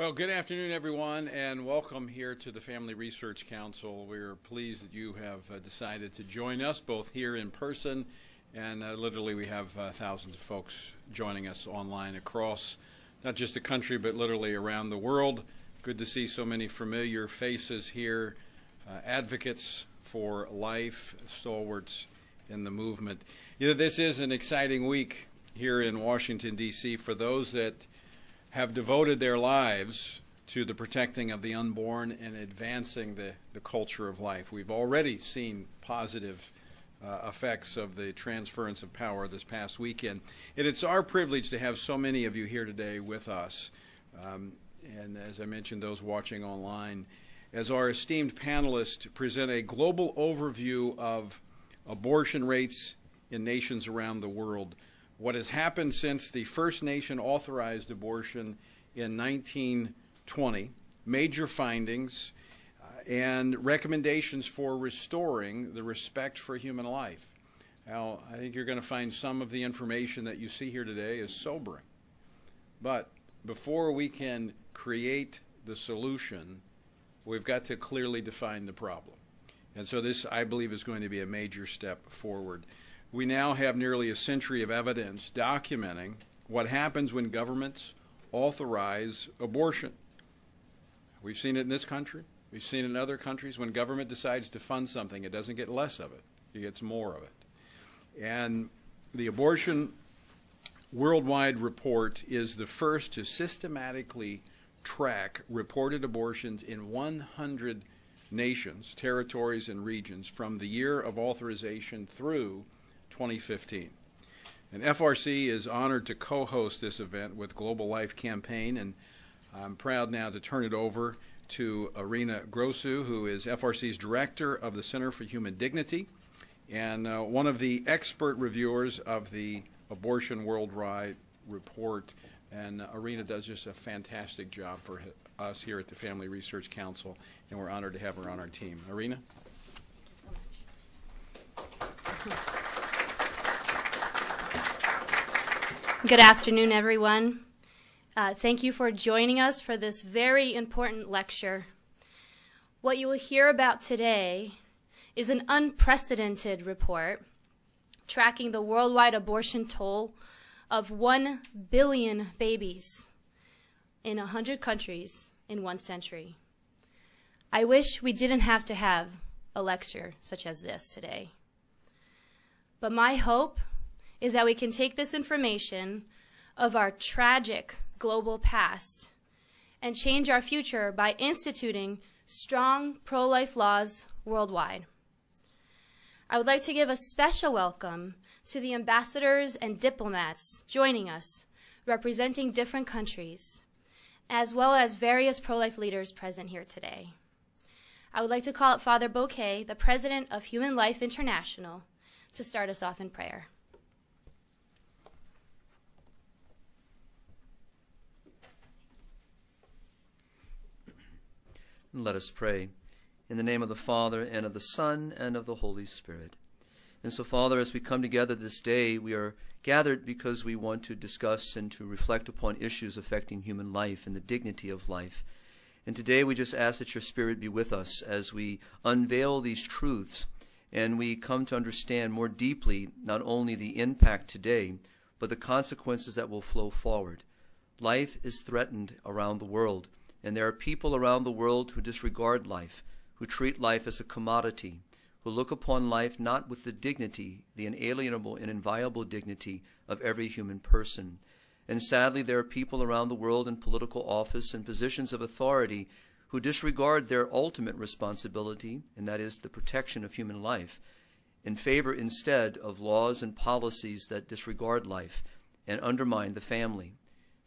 Well, good afternoon, everyone, and welcome here to the Family Research Council. We're pleased that you have uh, decided to join us both here in person and uh, literally we have uh, thousands of folks joining us online across not just the country but literally around the world. Good to see so many familiar faces here, uh, advocates for life, stalwarts in the movement. You know, this is an exciting week here in Washington, D.C. for those that have devoted their lives to the protecting of the unborn and advancing the, the culture of life. We've already seen positive uh, effects of the transference of power this past weekend. And it's our privilege to have so many of you here today with us. Um, and as I mentioned, those watching online, as our esteemed panelists present a global overview of abortion rates in nations around the world what has happened since the First Nation authorized abortion in 1920, major findings, uh, and recommendations for restoring the respect for human life. Now, I think you're going to find some of the information that you see here today is sobering. But before we can create the solution, we've got to clearly define the problem. And so this, I believe, is going to be a major step forward. We now have nearly a century of evidence documenting what happens when governments authorize abortion. We've seen it in this country. We've seen it in other countries. When government decides to fund something, it doesn't get less of it, it gets more of it. And the abortion worldwide report is the first to systematically track reported abortions in 100 nations, territories, and regions from the year of authorization through 2015. And FRC is honored to co-host this event with Global Life Campaign, and I'm proud now to turn it over to Arina Grossu, who is FRC's director of the Center for Human Dignity and uh, one of the expert reviewers of the Abortion Worldwide report. And uh, Arina does just a fantastic job for us here at the Family Research Council, and we're honored to have her on our team. Arina? Thank you so much. Good afternoon, everyone. Uh, thank you for joining us for this very important lecture. What you will hear about today is an unprecedented report tracking the worldwide abortion toll of 1 billion babies in 100 countries in one century. I wish we didn't have to have a lecture such as this today. But my hope is that we can take this information of our tragic global past and change our future by instituting strong pro life laws worldwide. I would like to give a special welcome to the ambassadors and diplomats joining us, representing different countries, as well as various pro life leaders present here today. I would like to call up Father Boquet, the president of Human Life International, to start us off in prayer. Let us pray. In the name of the Father, and of the Son, and of the Holy Spirit. And so, Father, as we come together this day, we are gathered because we want to discuss and to reflect upon issues affecting human life and the dignity of life. And today we just ask that your Spirit be with us as we unveil these truths and we come to understand more deeply not only the impact today, but the consequences that will flow forward. Life is threatened around the world. And there are people around the world who disregard life, who treat life as a commodity, who look upon life not with the dignity, the inalienable and inviolable dignity of every human person. And sadly, there are people around the world in political office and positions of authority who disregard their ultimate responsibility, and that is the protection of human life, in favor instead of laws and policies that disregard life and undermine the family.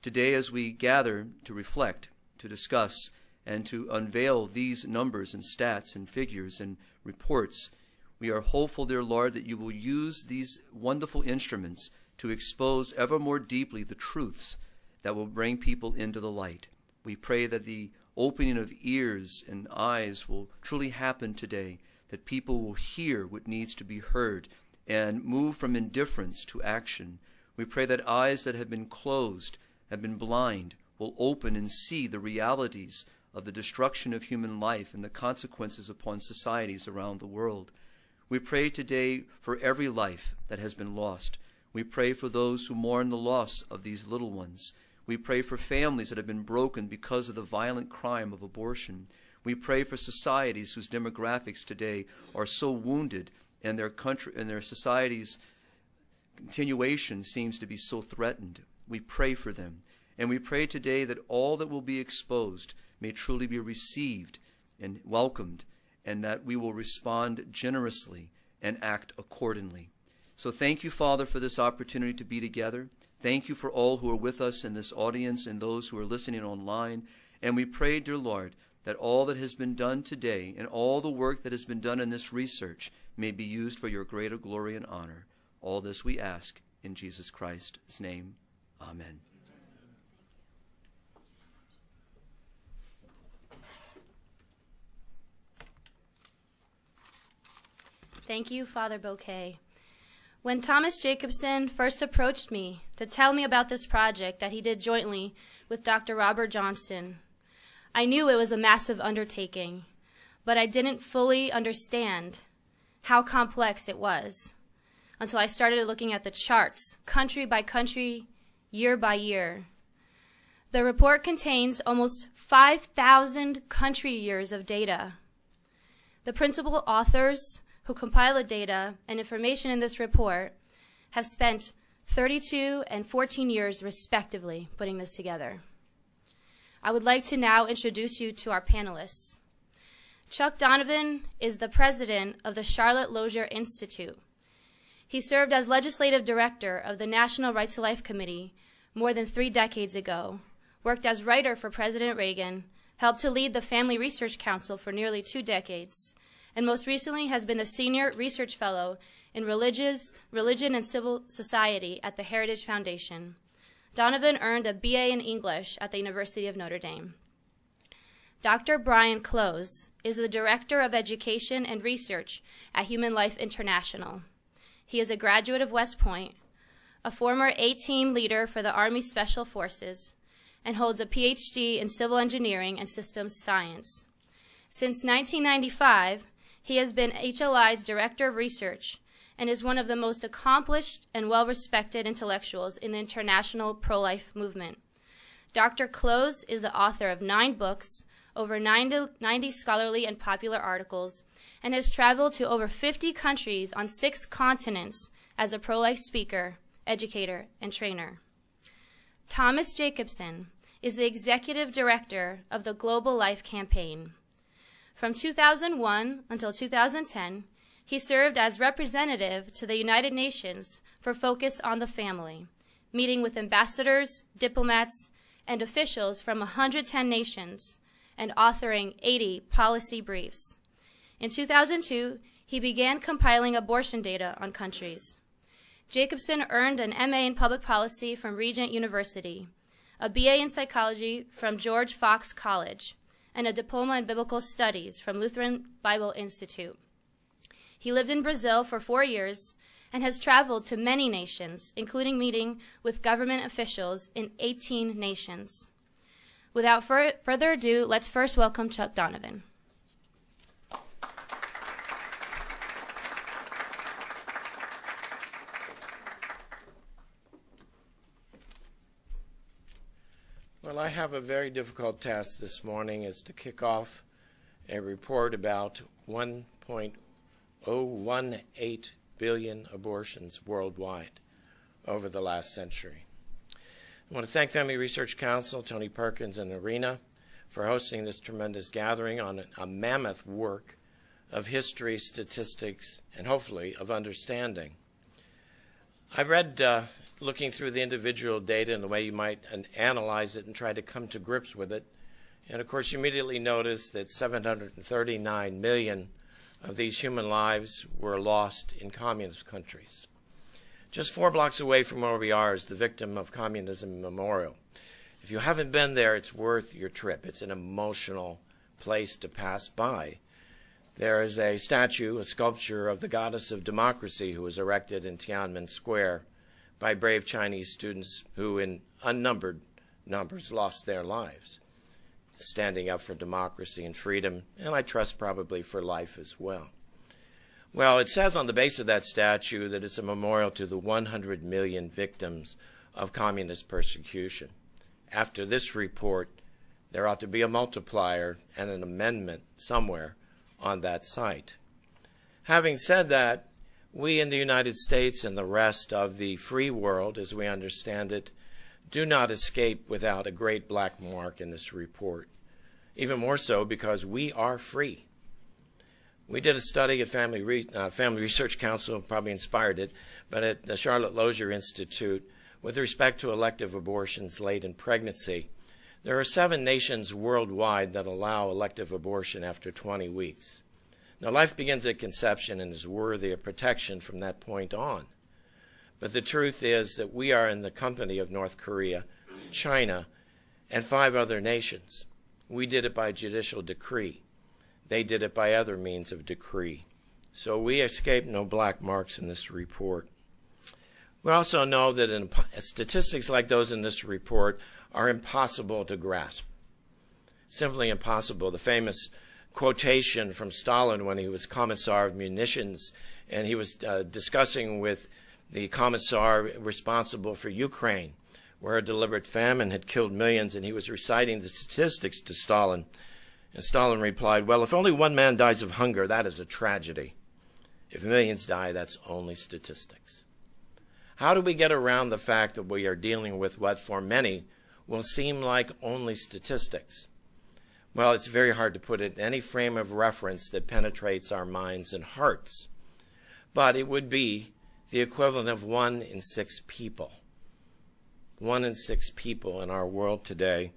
Today, as we gather to reflect, to discuss and to unveil these numbers and stats and figures and reports. We are hopeful, dear Lord, that you will use these wonderful instruments to expose ever more deeply the truths that will bring people into the light. We pray that the opening of ears and eyes will truly happen today, that people will hear what needs to be heard and move from indifference to action. We pray that eyes that have been closed, have been blind, will open and see the realities of the destruction of human life and the consequences upon societies around the world. We pray today for every life that has been lost. We pray for those who mourn the loss of these little ones. We pray for families that have been broken because of the violent crime of abortion. We pray for societies whose demographics today are so wounded and their country and their society's continuation seems to be so threatened. We pray for them. And we pray today that all that will be exposed may truly be received and welcomed, and that we will respond generously and act accordingly. So thank you, Father, for this opportunity to be together. Thank you for all who are with us in this audience and those who are listening online. And we pray, dear Lord, that all that has been done today and all the work that has been done in this research may be used for your greater glory and honor. All this we ask in Jesus Christ's name. Amen. Thank you, Father Boquet. When Thomas Jacobson first approached me to tell me about this project that he did jointly with Dr. Robert Johnston, I knew it was a massive undertaking, but I didn't fully understand how complex it was until I started looking at the charts, country by country, year by year. The report contains almost 5,000 country years of data. The principal authors who compile the data and information in this report have spent 32 and 14 years respectively putting this together. I would like to now introduce you to our panelists. Chuck Donovan is the president of the Charlotte Lozier Institute. He served as legislative director of the National Right to Life Committee more than three decades ago, worked as writer for President Reagan, helped to lead the Family Research Council for nearly two decades, and most recently has been the Senior Research Fellow in Religious, Religion and Civil Society at the Heritage Foundation. Donovan earned a BA in English at the University of Notre Dame. Dr. Brian Clowes is the Director of Education and Research at Human Life International. He is a graduate of West Point, a former A-team leader for the Army Special Forces, and holds a PhD in Civil Engineering and Systems Science. Since 1995, he has been HLI's Director of Research and is one of the most accomplished and well-respected intellectuals in the international pro-life movement. Dr. Clowes is the author of nine books, over 90, 90, scholarly and popular articles, and has traveled to over 50 countries on six continents as a pro-life speaker, educator, and trainer. Thomas Jacobson is the executive director of the Global Life Campaign. From 2001 until 2010, he served as representative to the United Nations for Focus on the Family, meeting with ambassadors, diplomats, and officials from 110 nations and authoring 80 policy briefs. In 2002, he began compiling abortion data on countries. Jacobson earned an MA in Public Policy from Regent University, a BA in Psychology from George Fox College, and a diploma in biblical studies from Lutheran Bible Institute. He lived in Brazil for four years and has traveled to many nations, including meeting with government officials in 18 nations. Without fur further ado, let's first welcome Chuck Donovan. Well, I have a very difficult task this morning is to kick off a report about 1.018 billion abortions worldwide over the last century. I want to thank Family Research Council, Tony Perkins, and Arina for hosting this tremendous gathering on a mammoth work of history, statistics, and hopefully of understanding. I read uh, looking through the individual data and the way you might analyze it and try to come to grips with it. And of course, you immediately notice that 739 million of these human lives were lost in communist countries. Just four blocks away from where we are is the Victim of Communism Memorial. If you haven't been there, it's worth your trip. It's an emotional place to pass by. There is a statue, a sculpture of the goddess of democracy who was erected in Tiananmen Square by brave Chinese students who, in unnumbered numbers lost their lives, standing up for democracy and freedom, and I trust probably for life as well. Well, it says on the base of that statue that it's a memorial to the 100 million victims of communist persecution. After this report, there ought to be a multiplier and an amendment somewhere on that site. Having said that, we in the United States and the rest of the free world, as we understand it, do not escape without a great black mark in this report. Even more so because we are free. We did a study at Family, Re uh, Family Research Council, probably inspired it, but at the Charlotte Lozier Institute, with respect to elective abortions late in pregnancy. There are seven nations worldwide that allow elective abortion after 20 weeks. Now, life begins at conception and is worthy of protection from that point on. But the truth is that we are in the company of North Korea, China, and five other nations. We did it by judicial decree. They did it by other means of decree. So we escape no black marks in this report. We also know that in, statistics like those in this report are impossible to grasp. Simply impossible. The famous quotation from Stalin when he was commissar of munitions and he was uh, discussing with the commissar responsible for Ukraine, where a deliberate famine had killed millions, and he was reciting the statistics to Stalin. And Stalin replied, Well, if only one man dies of hunger, that is a tragedy. If millions die, that's only statistics. How do we get around the fact that we are dealing with what, for many, will seem like only statistics? Well, it's very hard to put it in any frame of reference that penetrates our minds and hearts. But it would be the equivalent of one in six people. One in six people in our world today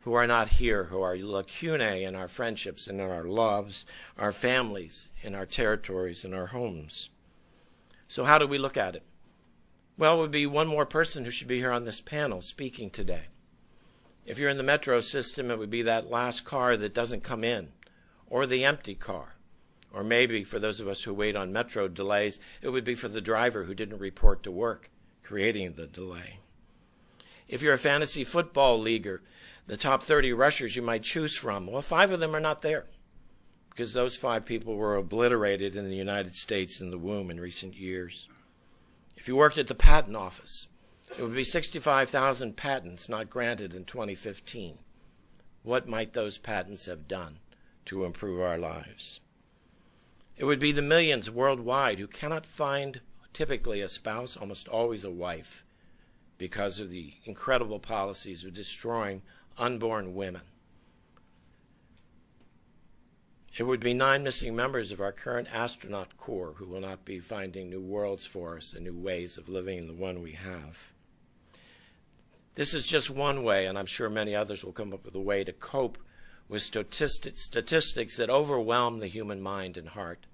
who are not here, who are lacunae in our friendships and in our loves, our families, in our territories, in our homes. So, how do we look at it? Well, it would be one more person who should be here on this panel speaking today. If you're in the metro system, it would be that last car that doesn't come in, or the empty car. Or maybe for those of us who wait on metro delays, it would be for the driver who didn't report to work, creating the delay. If you're a fantasy football leaguer, the top 30 rushers you might choose from, well, five of them are not there because those five people were obliterated in the United States in the womb in recent years. If you worked at the patent office, it would be 65,000 patents not granted in 2015. What might those patents have done to improve our lives? It would be the millions worldwide who cannot find typically a spouse, almost always a wife, because of the incredible policies of destroying unborn women. It would be nine missing members of our current astronaut corps who will not be finding new worlds for us and new ways of living in the one we have. This is just one way, and I'm sure many others will come up with a way to cope with statistics, statistics that overwhelm the human mind and heart.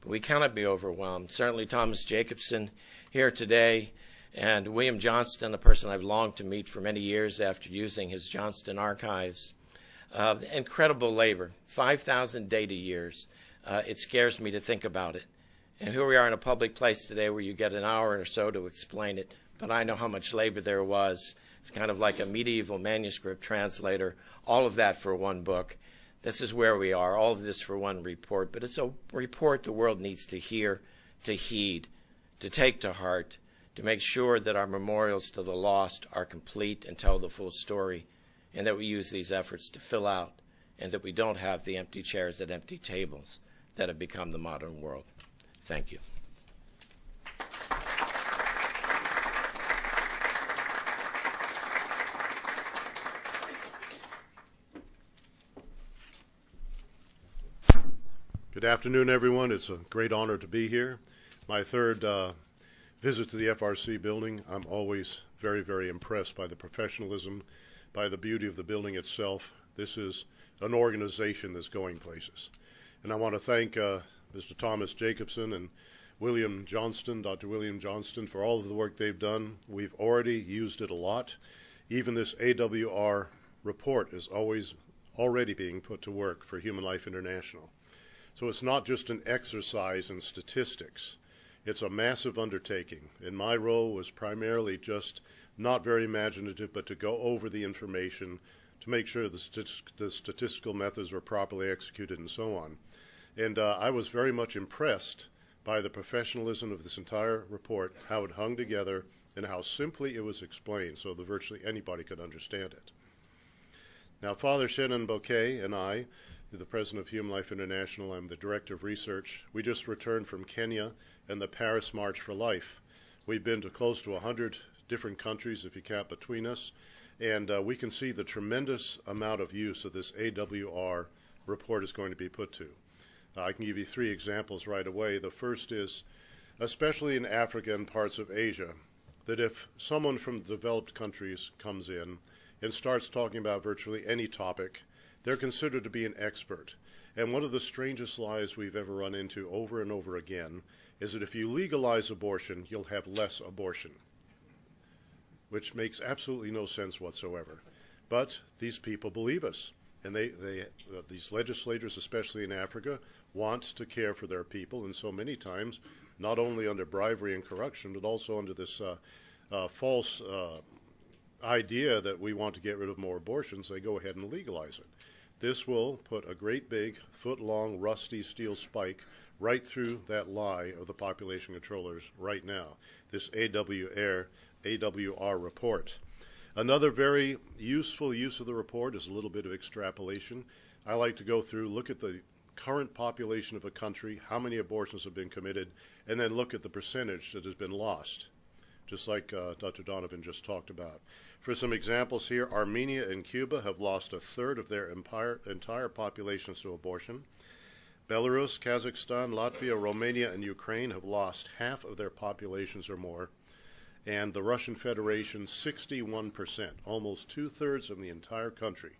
But we cannot be overwhelmed. Certainly, Thomas Jacobson here today and William Johnston, a person I've longed to meet for many years after using his Johnston archives. Uh, incredible labor, 5,000 data years. Uh, it scares me to think about it. And here we are in a public place today where you get an hour or so to explain it, but I know how much labor there was. It's kind of like a medieval manuscript translator, all of that for one book. This is where we are, all of this for one report, but it's a report the world needs to hear, to heed, to take to heart, to make sure that our memorials to the lost are complete and tell the full story, and that we use these efforts to fill out, and that we don't have the empty chairs at empty tables that have become the modern world. Thank you. Good afternoon, everyone. It's a great honor to be here. My third uh, visit to the FRC building. I'm always very, very impressed by the professionalism, by the beauty of the building itself. This is an organization that's going places. And I want to thank uh, Mr. Thomas Jacobson and William Johnston, Dr. William Johnston, for all of the work they've done. We've already used it a lot. Even this AWR report is always already being put to work for Human Life International. So it's not just an exercise in statistics. It's a massive undertaking, and my role was primarily just not very imaginative, but to go over the information to make sure the, the statistical methods were properly executed and so on. And uh, I was very much impressed by the professionalism of this entire report, how it hung together, and how simply it was explained so that virtually anybody could understand it. Now, Father Shenan Boquet and I, the president of Human Life International, I'm the director of research. We just returned from Kenya and the Paris March for Life. We've been to close to 100 different countries, if you count between us, and uh, we can see the tremendous amount of use of this AWR report is going to be put to. Uh, I can give you three examples right away. The first is, especially in Africa and parts of Asia, that if someone from developed countries comes in and starts talking about virtually any topic, they're considered to be an expert. And one of the strangest lies we've ever run into over and over again is that if you legalize abortion, you'll have less abortion, which makes absolutely no sense whatsoever. But these people believe us. And they, they uh, these legislators, especially in Africa, want to care for their people, and so many times, not only under bribery and corruption, but also under this uh, uh, false uh, idea that we want to get rid of more abortions, they go ahead and legalize it. This will put a great big, foot long, rusty steel spike right through that lie of the population controllers right now. This AWR, AWR report. Another very useful use of the report is a little bit of extrapolation. I like to go through, look at the current population of a country, how many abortions have been committed, and then look at the percentage that has been lost, just like uh, Dr. Donovan just talked about. For some examples here, Armenia and Cuba have lost a third of their empire, entire populations to abortion. Belarus, Kazakhstan, Latvia, Romania, and Ukraine have lost half of their populations or more. And the Russian Federation, 61%, almost two thirds of the entire country,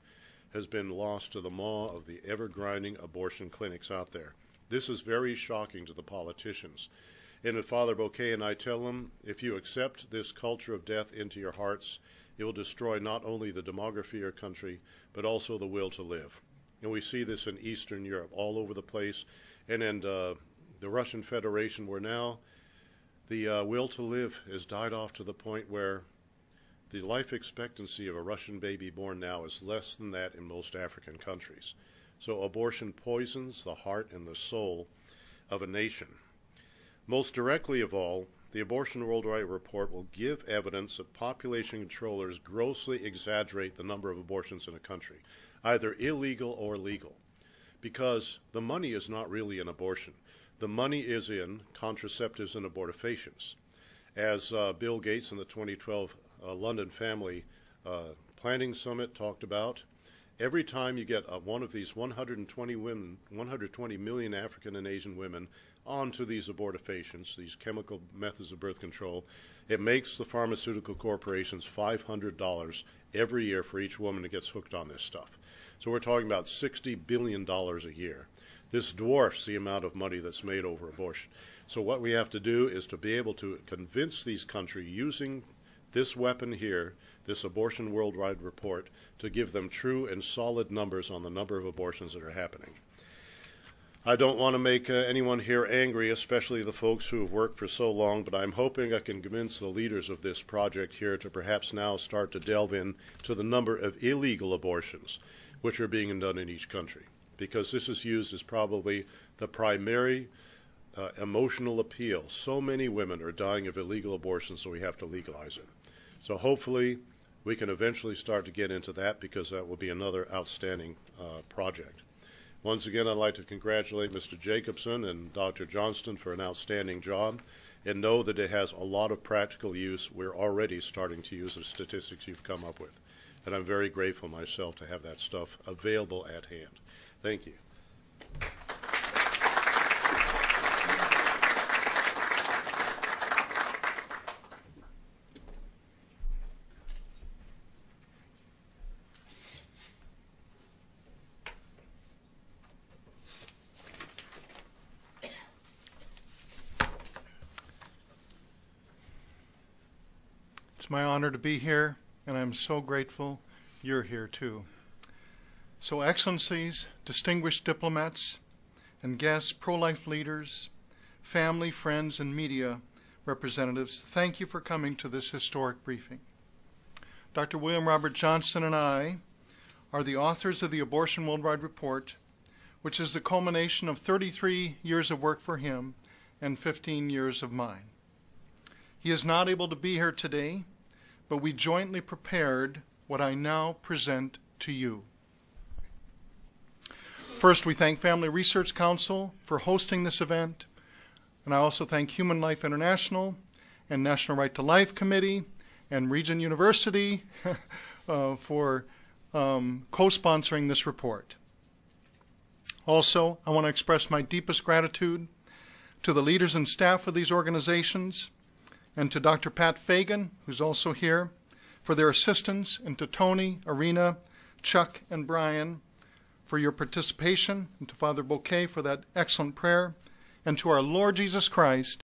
has been lost to the maw of the ever grinding abortion clinics out there. This is very shocking to the politicians. And if Father Boquet and I tell them if you accept this culture of death into your hearts, it will destroy not only the demography of your country, but also the will to live. And we see this in Eastern Europe, all over the place. And in uh, the Russian Federation, where now the uh, will to live has died off to the point where the life expectancy of a Russian baby born now is less than that in most African countries. So abortion poisons the heart and the soul of a nation. Most directly of all, the Abortion Worldwide Report will give evidence that population controllers grossly exaggerate the number of abortions in a country, either illegal or legal, because the money is not really an abortion. The money is in contraceptives and abortifacients. As uh, Bill Gates in the 2012 uh, London Family uh, Planning Summit talked about. Every time you get uh, one of these 120 women, 120 million African and Asian women onto these abortifacients, these chemical methods of birth control, it makes the pharmaceutical corporations $500 every year for each woman that gets hooked on this stuff. So we're talking about $60 billion a year. This dwarfs the amount of money that's made over abortion. So what we have to do is to be able to convince these countries using this weapon here, this Abortion Worldwide report, to give them true and solid numbers on the number of abortions that are happening. I don't want to make uh, anyone here angry, especially the folks who have worked for so long, but I'm hoping I can convince the leaders of this project here to perhaps now start to delve in to the number of illegal abortions which are being done in each country, because this is used as probably the primary uh, emotional appeal. So many women are dying of illegal abortions, so we have to legalize it. So hopefully we can eventually start to get into that because that will be another outstanding uh, project. Once again, I'd like to congratulate Mr. Jacobson and Dr. Johnston for an outstanding job and know that it has a lot of practical use. We're already starting to use the statistics you've come up with. And I'm very grateful myself to have that stuff available at hand. Thank you. It's my honor to be here, and I'm so grateful you're here too. So, Excellencies, distinguished diplomats, and guests, pro life leaders, family, friends, and media representatives, thank you for coming to this historic briefing. Dr. William Robert Johnston and I are the authors of the Abortion Worldwide Report, which is the culmination of 33 years of work for him and 15 years of mine. He is not able to be here today, but we jointly prepared what I now present to you. First, we thank Family Research Council for hosting this event, and I also thank Human Life International and National Right to Life Committee and Regent University uh, for um, co-sponsoring this report. Also, I want to express my deepest gratitude to the leaders and staff of these organizations and to Dr. Pat Fagan, who's also here, for their assistance, and to Tony, Arina, Chuck, and Brian for your participation, and to Father Boquet for that excellent prayer, and to our Lord Jesus Christ